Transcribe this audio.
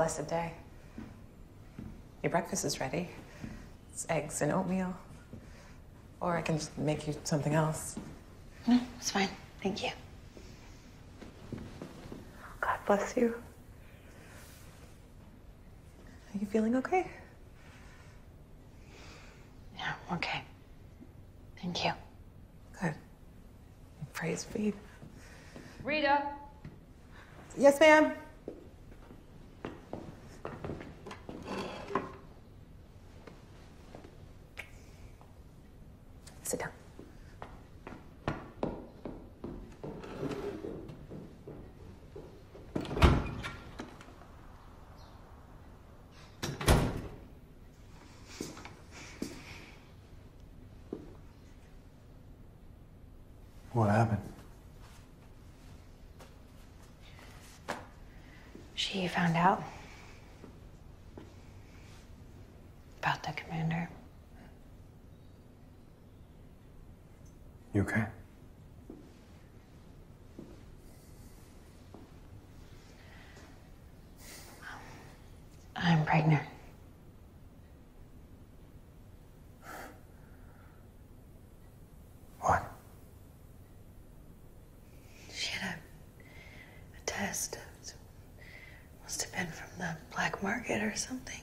blessed day. Your breakfast is ready. It's eggs and oatmeal. Or I can just make you something else. No, it's fine. Thank you. God bless you. Are you feeling okay? Yeah, I'm okay. Thank you. Good. Praise be. Rita, Yes, ma'am. Sit down. What happened? She found out about the commander. You okay? I'm pregnant. What? She had a, a test. It must have been from the black market or something.